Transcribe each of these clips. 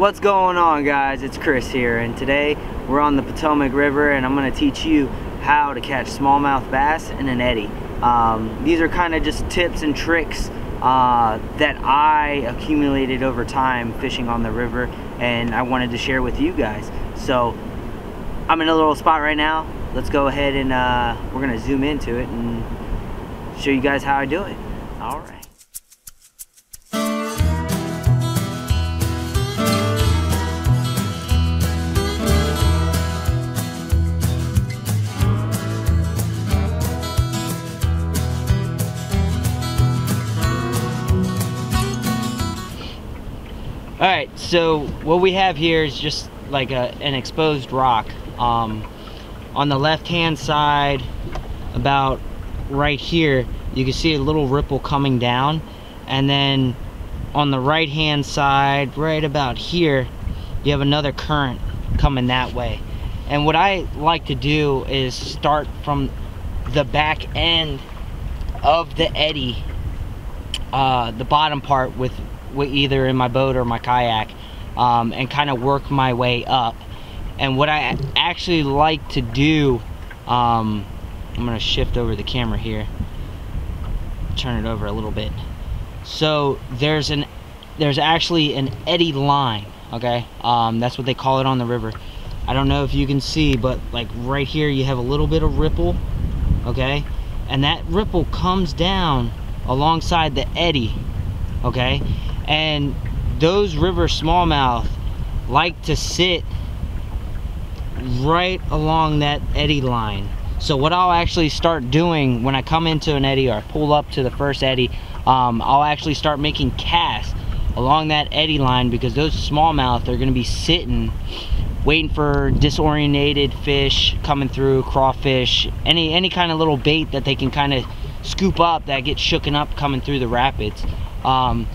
What's going on guys? It's Chris here and today we're on the Potomac River and I'm going to teach you how to catch smallmouth bass in an eddy. Um, these are kind of just tips and tricks uh, that I accumulated over time fishing on the river and I wanted to share with you guys. So I'm in a little spot right now. Let's go ahead and uh, we're going to zoom into it and show you guys how I do it. All All right, so what we have here is just like a, an exposed rock. Um, on the left-hand side, about right here, you can see a little ripple coming down. And then on the right-hand side, right about here, you have another current coming that way. And what I like to do is start from the back end of the eddy, uh, the bottom part with either in my boat or my kayak um, and kind of work my way up. And what I actually like to do um, I'm gonna shift over the camera here turn it over a little bit. So there's an there's actually an eddy line okay? Um, that's what they call it on the river. I don't know if you can see but like right here you have a little bit of ripple okay? And that ripple comes down alongside the eddy okay and those river smallmouth like to sit right along that eddy line. So what I'll actually start doing when I come into an eddy or I pull up to the first eddy um, I'll actually start making casts along that eddy line because those smallmouth are going to be sitting waiting for disorientated fish coming through crawfish any any kind of little bait that they can kind of scoop up that gets shooken up coming through the rapids. Um,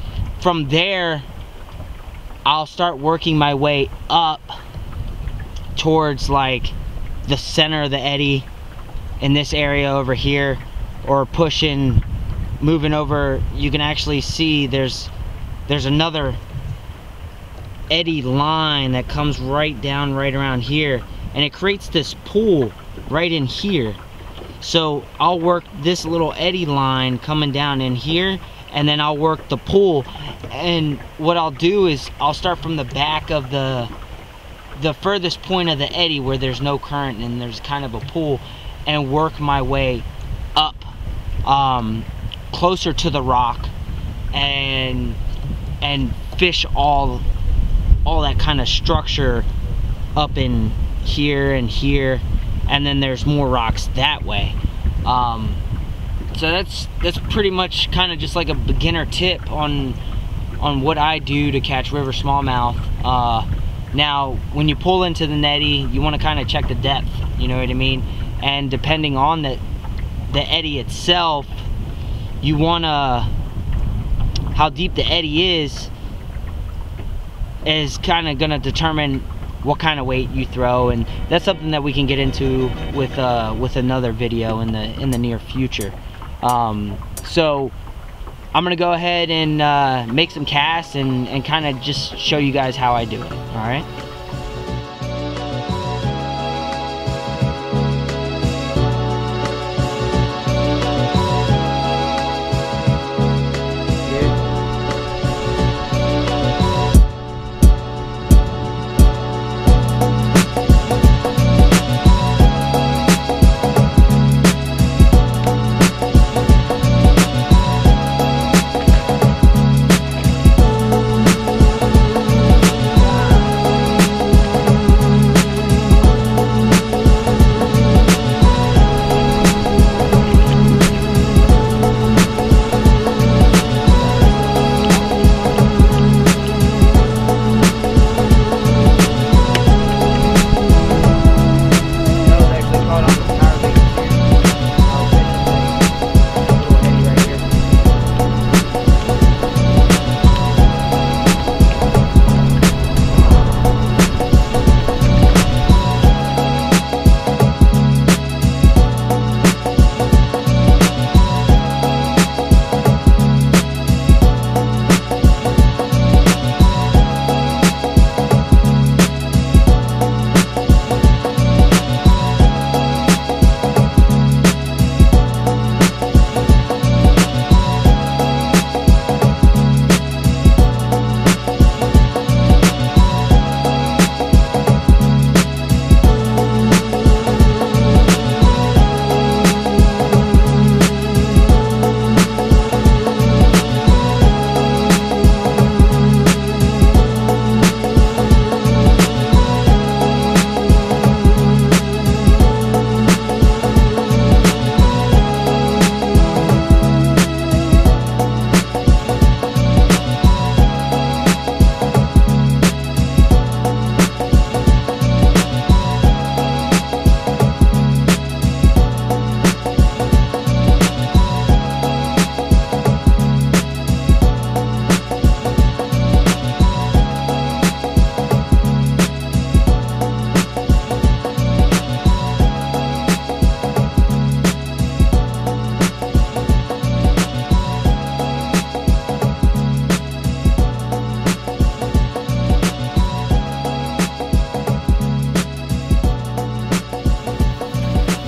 from there I'll start working my way up towards like the center of the eddy in this area over here or pushing moving over. You can actually see there's there's another eddy line that comes right down right around here and it creates this pool right in here. So I'll work this little eddy line coming down in here and then I'll work the pool. And what I'll do is I'll start from the back of the the furthest point of the eddy where there's no current and there's kind of a pool and work my way up um, closer to the rock and and fish all all that kind of structure up in here and here. And then there's more rocks that way. Um, so that's that's pretty much kind of just like a beginner tip on on what I do to catch river smallmouth. Uh, now when you pull into the eddy you want to kind of check the depth you know what I mean? And depending on the the eddy itself you want to how deep the eddy is is kind of going to determine what kind of weight you throw. And that's something that we can get into with uh, with another video in the in the near future um, so I'm gonna go ahead and uh, make some casts and, and kind of just show you guys how I do it, all right?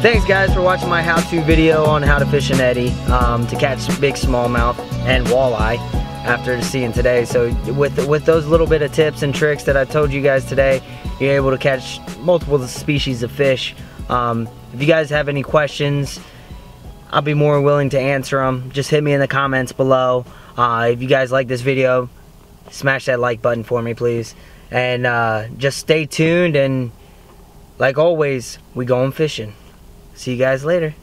Thanks guys for watching my how-to video on how to fish an eddy um, to catch big smallmouth and walleye after seeing today. So with with those little bit of tips and tricks that I told you guys today, you're able to catch multiple species of fish. Um, if you guys have any questions, I'll be more willing to answer them. Just hit me in the comments below. Uh, if you guys like this video, smash that like button for me, please. And uh, just stay tuned and like always, we going fishing. See you guys later.